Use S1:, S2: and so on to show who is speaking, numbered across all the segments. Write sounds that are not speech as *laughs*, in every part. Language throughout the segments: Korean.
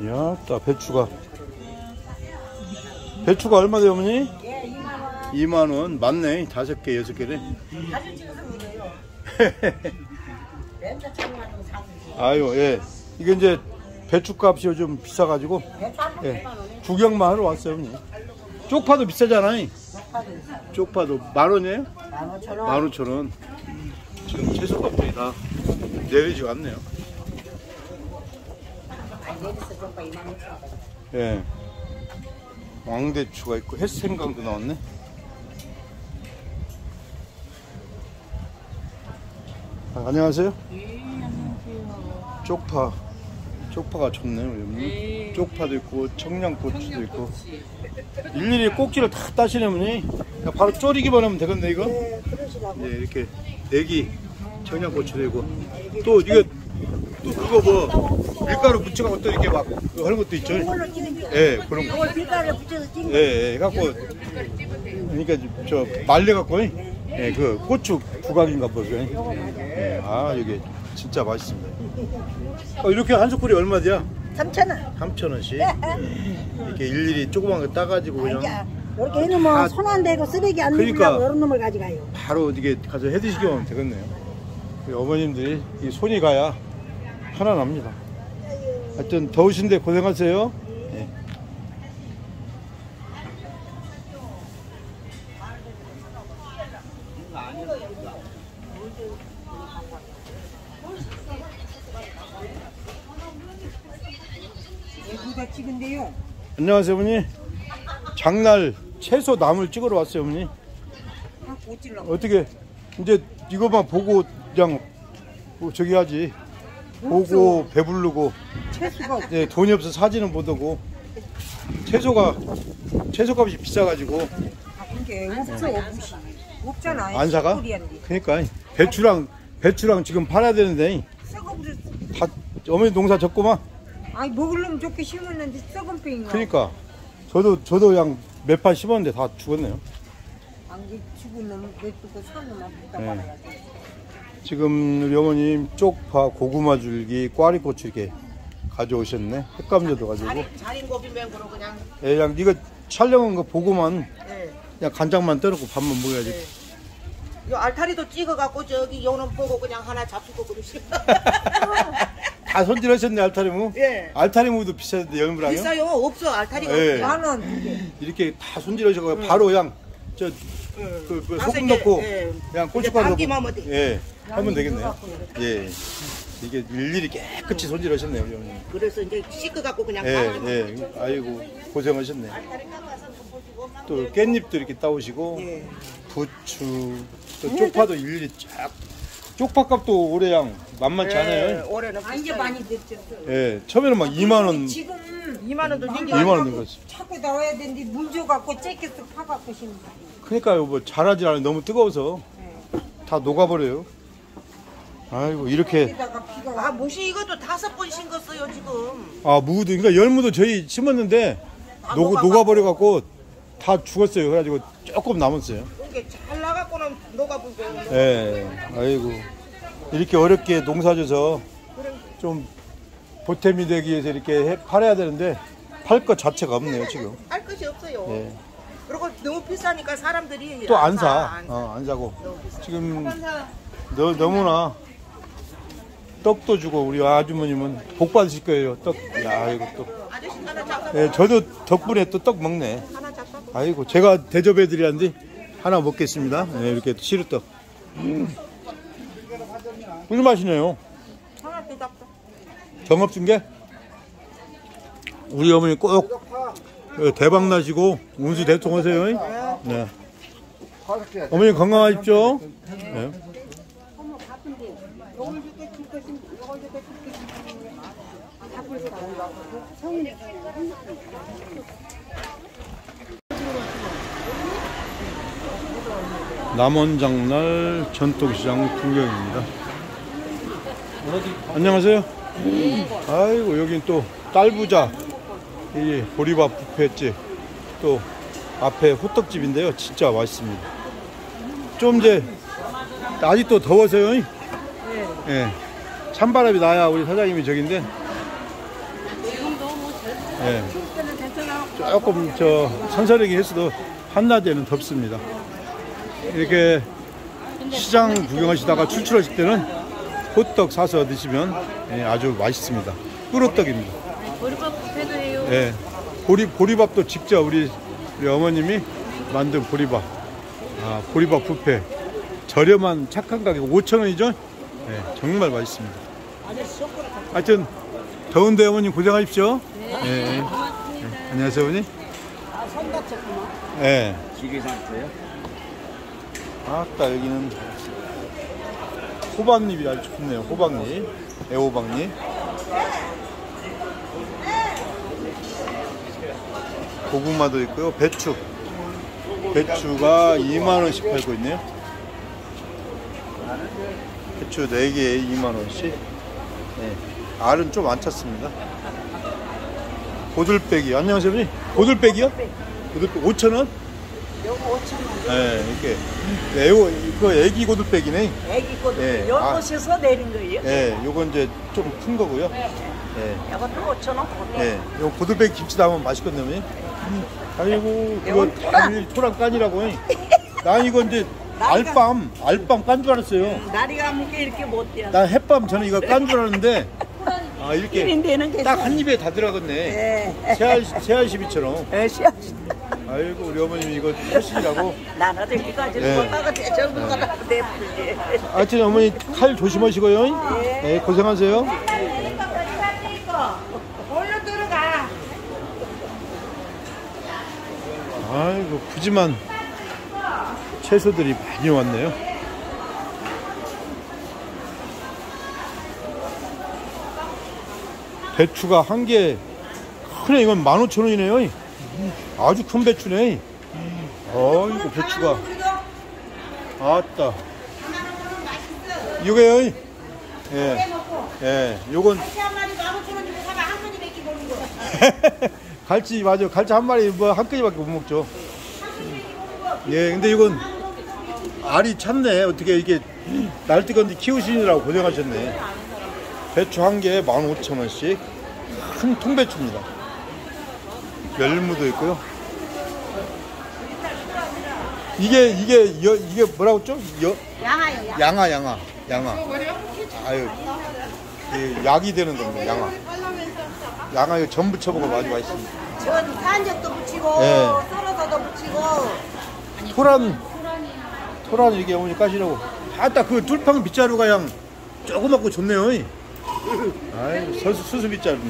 S1: 이야, 따 배추가. 배추가 얼마 돼요, 어머니?
S2: 예, 2만 원.
S1: 2만 원. 맞네. 다섯 개, 여섯 개네.
S2: 사진 찍어서 그래요. 렌즈 촬영하는 사진.
S1: 아유, 예. 이게 이제 배추값이 요즘 비싸가지고, 예.
S2: 8만 원에
S1: 구경만 하러 왔어요, 어머니. 쪽파도 비싸잖아요. 쪽파도 만 원이에요?
S2: 만 오천 원.
S1: 만 오천 원. 지금 채소값들이 다 내리지가 않네요.
S2: 아니, 내리서 좀봐 2만 5천 원.
S1: 예. 왕대추가 있고 햇생강도 나왔네. 아, 안녕하세요. 쪽파. 쪽파가 좋네요. 여기. 쪽파도 있고 청양고추도 있고. 일일이 꼭지를 다 따시네. 그냥 바로 졸이기만 하면 되겠네 이거.
S2: 네, 그러시라고.
S1: 예, 이렇게 내기 청양고추도 있고 또 이게 또 그거 뭐 밀가루 묻혀갖고 또 이렇게 막 하는 것도 있죠. 예, 그런 거.
S2: 이걸 밀가루에 붙여서 찍은 거.
S1: 예, 예, 갖고 그러니까 저 말려갖고 예, 그 고추 부각인가 보죠. 예, 아 이게 진짜 맛있습니다. 어, 이렇게 한 숟갈이 얼마냐?
S2: 3천 원.
S1: 3천 원씩. 이렇게 일일이 조그만 거 따가지고 그냥
S2: 이렇게 해놓으면
S1: 다-
S2: 손안 대고 쓰레기 안
S1: 그러니까.
S2: 넣으려고 이런 놈을 가져가요.
S1: 바로 이게 가서 해드시기만 하면 되겠네요. 어머님들이 이 손이 가야 편안합니다. 하여튼 더우신데 고생하세요. 예.
S2: 누가 찍은데요?
S1: 안녕하세요, 어머니. 장날 채소 나물 찍으러 왔어요, 어머니.
S2: 아.
S1: 어떻게 이제 이것만 보고 그냥 뭐 저기 하지. 보고 배부르고
S2: 채수가 없-
S1: 네, 돈이 없어 사진은 못 오고 채소가 채소값이 비싸가지고
S2: 아, 그게 없어 없이 없잖아.
S1: 안 사가? 그러니까 배추랑 배추랑 지금 팔아야 되는데
S2: 썩어 버렸어.
S1: 다 어머니 농사 졌구만.
S2: 아니 먹으려면 좋게 심었는데 썩은 뺑인가.
S1: 그러니까 저도 저도 그냥 몇 판 심었는데 다 죽었네요.
S2: 안개 죽은 놈 냅두고 산 놈만 갖다
S1: 네. 지금 우리 어머님 쪽파, 고구마 줄기, 꽈리고추 이렇게 가져오셨네. 햇감져도 가지고.
S2: 자린 고비면으로 그냥.
S1: 예, 그냥 이거 촬영한 거 보고만
S2: 예.
S1: 그냥 간장만 떠놓고 밥만 먹어야지.
S3: 요 알타리도 찍어갖고 저기 요놈 보고 그냥 하나 잡수고 그러시. *laughs*
S1: 다 손질하셨네 알타리무.
S3: 예.
S1: 알타리무도 비싸는데 열무랑요.
S3: 비싸요. 없어 알타리가.
S1: 예.
S3: 없어.
S2: 만 원. 이게.
S1: 이렇게 다 손질하셔서 바로 그냥 저 그, 그
S3: 가서
S1: 소금 넣고
S3: 예.
S1: 그냥 고춧가루 넣고. 예 하면 되겠네요. 예 이게 일일이 깨끗이 손질하셨네요, 우리 어머니.
S3: 그래서 이제 씻어갖고 그냥
S1: 예, 예. 아이고 고생하셨네. 또 깻잎도 이렇게 따오시고
S3: 예.
S1: 부추, 또 쪽파도 일일이 쫙. 쪽파값도 올해 양 만만치
S3: 예,
S1: 않아요.
S3: 올해는
S2: 아 이제
S3: 비싸요.
S2: 많이 됐죠.
S1: 예, 처음에는 막 2만 원,
S2: 지금
S3: 2만 원도 생겨.
S1: 2만 원된 거지.
S2: 자꾸 나와야 되는데 물 줘갖고 째껴서 파갖고 심는 거.
S1: 그러니까요, 뭐 잘하지 않아요. 너무 뜨거워서 다 녹아버려요. 아이고 이렇게
S3: 아 무시 이것도 다섯 번 싱겼어요 지금.
S1: 아 무도 그러니까 열무도 저희 심었는데
S3: 다
S1: 녹,
S3: 녹아가고.
S1: 녹아버려 갖고 다 죽었어요. 그래가지고 조금 남았어요.
S3: 이게 잘 나갖고는 녹아불고.
S1: 예, 아이고 이렇게 어렵게 농사져서 좀 보탬이 되기 위해서 이렇게 해- 팔아야 되는데 팔 것 자체가 없네요 지금. *laughs*
S3: 할 것이 없어요.
S1: 예.
S3: 그리고 너무 비싸니까 사람들이
S1: 또 안 사,
S3: 안
S1: 어, 안 사고
S3: 너무 비싸.
S1: 지금
S3: 안 사.
S1: 너, 너무나 떡도 주고 우리 아주머님은 복 받으실 거예요. 떡, 야 이거 떡. 예, 저도 덕분에 또 떡 먹네. 아이고 제가 대접해드리는데 하나 먹겠습니다. 네, 이렇게 시루떡. 음. 무슨 맛이네요. 경업 중계. 우리 어머니 꼭 어, 대박 나시고 운수 대통하세요. 네. 어머니 건강하십시오. 네. 남원장날 전통시장 구경입니다. 안녕하세요. 아이고 여긴 또 딸부자 이 보리밥 뷔페집 또 앞에 호떡집인데요. 진짜 맛있습니다. 좀 이제 아직도 더워서요. 예. 찬바람이 나야 우리 사장님이 저긴데 예. 조금 저 선선하게 했어도 한낮에는 덥습니다. 이렇게 시장 구경하시다가 출출하실 때는 호떡 사서 드시면 예, 아주 맛있습니다. 꿀호떡입니다.
S4: 보리밥 뷔페도 해요.
S1: 예. 보리, 보리밥도 직접 우리, 우리 어머님이 만든 보리밥. 아, 보리밥 뷔페. 저렴한 착한 가격 5,000원이죠? 예, 정말 맛있습니다. 하여튼, 더운데 어머님 고생하십시오. 예. 예. 안녕하세요, 어머니. 예.
S5: 기계 상태요?
S1: 아따, 여기는 호박잎이 아주 좋네요. 호박잎. 애호박잎. 고구마도 있고요. 배추. 배추가 2만원씩 팔고 있네요. 배추 4개에 2만원씩. 네. 알은 좀 안 찼습니다. 고들빼기. 안녕하세요, 어머니. 고들빼기요? 고들빼기 5,000원?
S2: 요거 5천 원.
S1: 네, 이렇게. 애호, 그 애기 고들빼기네.
S2: 애기 꽃
S1: 예.
S2: 요
S1: 아.
S2: 내린 거예요.
S1: 예, 요건 이제 좀 큰 거고요. 예.
S2: 이것도 5천 원.
S1: 예, 요 고들빼기 김치 담으면 맛있거든요. 어머니. 아이고, 이거 다 토랑 깐이라고. *laughs* 난 이거 이제 알밤, 알밤 깐 줄 알았어요.
S2: 다리가 무게 이렇게 못 뛰어.
S1: 난 햇밤 저는 이거 깐 줄 알았는데, 아, 이렇게
S2: 되는
S1: 게딱한 입에 다 들어갔네.
S2: 예.
S1: 새알, 새알시비처럼.
S2: 예, 씨앗.
S1: 아이고, 우리 어머님이 이거 하시라고.
S2: 나는 이거 가지고
S1: 예.
S2: 못하고 대저분 가다 내풀지.
S1: 하여튼 어머니 칼 조심하시고요. 네, 고생하세요.
S3: 얼른 들어가.
S1: 아이고 푸짐한 채소들이 많이 왔네요. 배추가 한개 크네 이건 15,000원이네요. 아주 큰 배추네. 어이구 배추가 아따 이거요. 예. 예. 요건
S3: 만 오천. *laughs*
S1: 갈치 맞아 갈치 한 마리 뭐한 끈이밖에 못 먹죠. 예, 근데 이건 알이 찼네. 어떻게 이게 날뜨건데 키우시느라고 고생하셨네. 배추 한 개에 15,000원씩 큰 통배추입니다. 멸무도 있고요. 이게 이게 여, 이게 뭐라고 했죠? 여,
S3: 양아요, 양.
S1: 양아 양아 양아. 아유 이 약이 되는 겁니다. 양아. 양아 이거 전 부 쳐 먹으면 아주 맛있습니다.
S3: 전 간젓도 붙이고
S1: 예.
S3: 썰어서도 붙이고
S1: 토란 토란 이게 어머니 까시라고 아따 그 뚫팡 빗자루가 양 조그맣고 좋네요 아이 수수 빗자루네.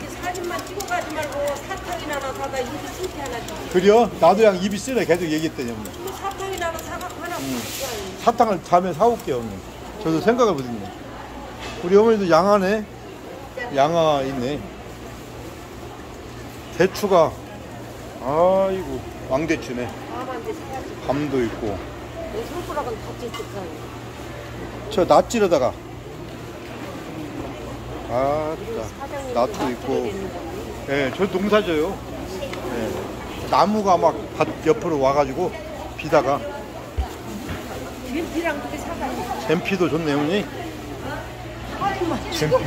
S3: 이렇게 사진만 찍어 가지 말고 사탕이나 하나 사다 이렇게 신기 하나 주고
S1: 그래요? 나도 양 입이 쓰네. 계속 얘기했더니 어머니
S3: 사탕이나 하나 사갖고 하나
S1: 음.
S3: 붙일
S1: 사탕을 다음에 사올게요 어머니. 저도 생각을 못했네 우리 어머니도 양아네 양아 있네. 대추가 아이고 왕대추네. 밤도 있고.
S3: 내 손가락은 다칠 듯한
S1: 저 낫지르다가 아, 낫도 있고 예, 저 농사져요. 예. 나무가 막 밭 옆으로 와가지고 비다가
S3: 뱀피랑 그렇게 사가지고
S1: 잼피도 좋네요, 어머니. 잼피.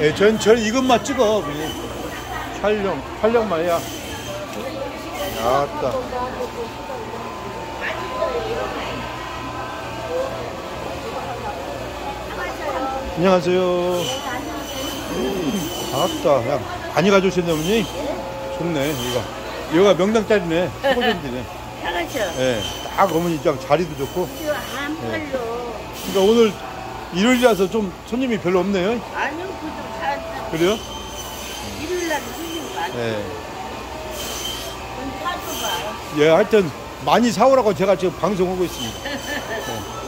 S1: 예, 전, 전 이것만 찍어, 어머니. 촬영, 촬영만 해야. 아따. 안녕하세요. 아따, 야, 많이 가져오셨네, 어머니. 좋네, 여기가. 여기가 명당짜리네. 소고전지네.
S2: 향하죠.
S1: 예, 딱 어머니 장 자리도 좋고.
S2: 안 팔려.
S1: 그러니까 오늘 일요일이라서 좀 손님이 별로 없네요.
S2: 아니요, 그좀 사.
S1: 그래요?
S2: 일요일 날 손님 많이
S1: 예.
S2: 사줘봐.
S1: 예, 하여튼 많이 사오라고 제가 지금 방송하고 있습니다. *laughs*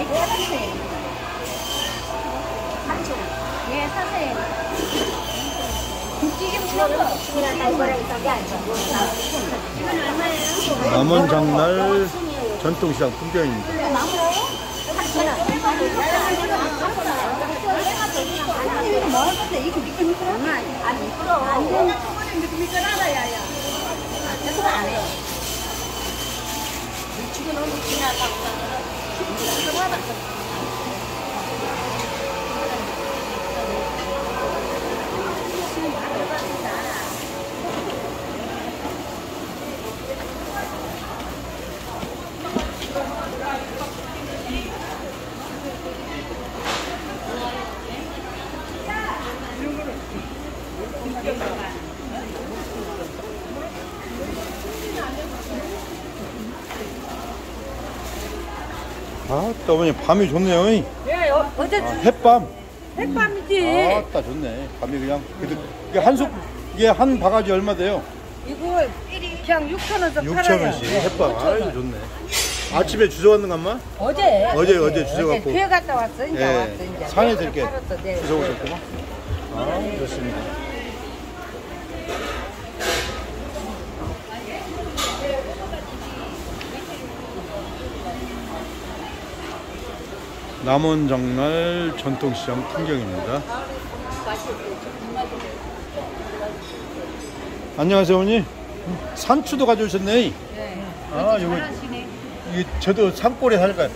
S4: 아이고 사세요. 사세요. 예, 사세요. 국기 좀 주워서. 이건 얼마예요?
S1: 남은장날 전통시장 풍경입니다.
S2: 안 미끄러. 안 되는
S3: 부분은 이렇게 미끄러다 야야. 안 돼서 안 해요. 미치고 너무 지나가고 Давай, давай.
S1: 아, 또 어머니 밤이 좋네요.
S2: 예, 어, 어제
S1: 아, 햇밤.
S2: 햇밤이지.
S1: 아따 좋네. 밤이 그냥 그래도 이게 한속 이게 한 바가지 얼마 돼요?
S2: 이거 그냥 6천 원서
S1: 6천 원씩 햇밤. 아이고 좋네. 아침에 주워 왔는 것만?
S2: 어제.
S1: 어제, 어제 주워갖고.
S2: 교회 갔다 왔어. 이제
S1: 예.
S2: 왔어 이제.
S1: 산에서 이렇게
S2: 팔았어, 네.
S1: 주워 오셨구나. 아 좋습니다. 남원정날 전통시장 풍경입니다. 안녕하세요, 어머니. 산추도 가져오셨네. 아, 이거 이게 저도 산골에 살까.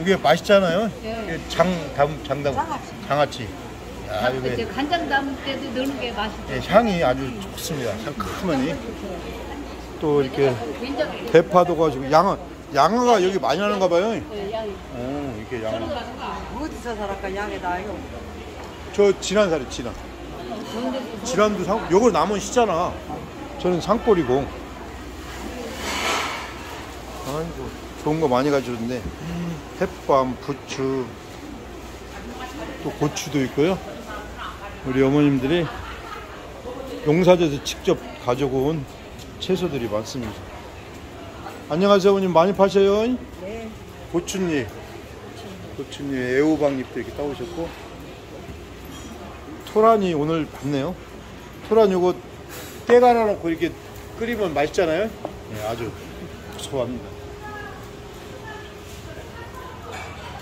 S1: 이게 맛있잖아요. 이게 장, 담, 장담, 장아찌. 야,
S4: 이제
S1: 이게
S4: 간장 담을 때도 넣는 게 맛있어.
S1: 예, 향이 아주 좋습니다. 상큼하니. 또 이렇게 대파도 가지고 양어, 양어가 여기 많이 나는가 봐요. 오, 이 렇게 양어.
S2: 어디서 살았까 양에다 이거.
S1: 저 진안 살이 진안. 진안도 상, 요거 남은 시잖아. 저는 산골이고. 아이고, 좋은 거 많이 가져왔네. 햇밤, 부추, 또 고추도 있고요. 우리 어머님들이 용사제에서 직접 가져온 채소들이 많습니다. 안녕하세요, 어머님. 많이 파셔요?
S2: 네.
S1: 고추잎, 고추잎, 애호박잎도 이렇게 따오셨고, 토란이 오늘 봤네요. 토란 요거 깨 갈아놓고 이렇게 끓이면 맛있잖아요. 네, 아주 고소합니다.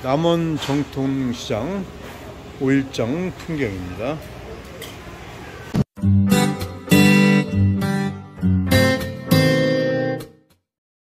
S1: 남원 정통시장 5일장 풍경입니다.